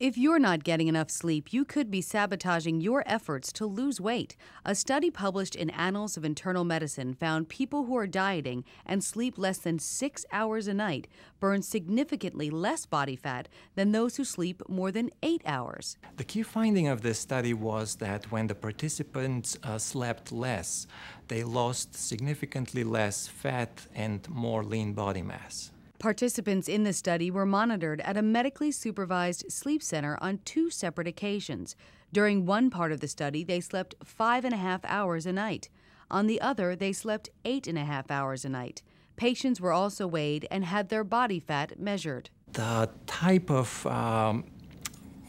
If you're not getting enough sleep, you could be sabotaging your efforts to lose weight. A study published in Annals of Internal Medicine found people who are dieting and sleep less than six hours a night burn significantly less body fat than those who sleep more than eight hours. The key finding of this study was that when the participants uh, slept less, they lost significantly less fat and more lean body mass. Participants in the study were monitored at a medically supervised sleep center on two separate occasions. During one part of the study, they slept five and a half hours a night. On the other, they slept eight and a half hours a night. Patients were also weighed and had their body fat measured. The type of um,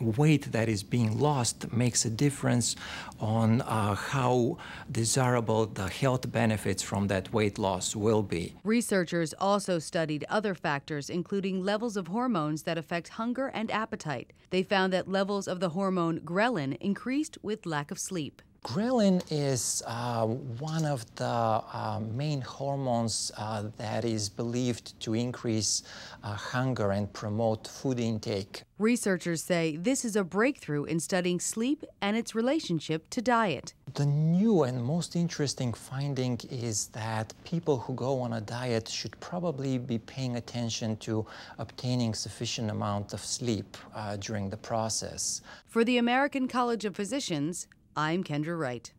weight that is being lost makes a difference on uh, how desirable the health benefits from that weight loss will be. Researchers also studied other factors, including levels of hormones that affect hunger and appetite. They found that levels of the hormone ghrelin increased with lack of sleep. Ghrelin is uh, one of the uh, main hormones uh, that is believed to increase uh, hunger and promote food intake. Researchers say this is a breakthrough in studying sleep and its relationship to diet. The new and most interesting finding is that people who go on a diet should probably be paying attention to obtaining sufficient amount of sleep uh, during the process. For the American College of Physicians, I'm Kendra Wright.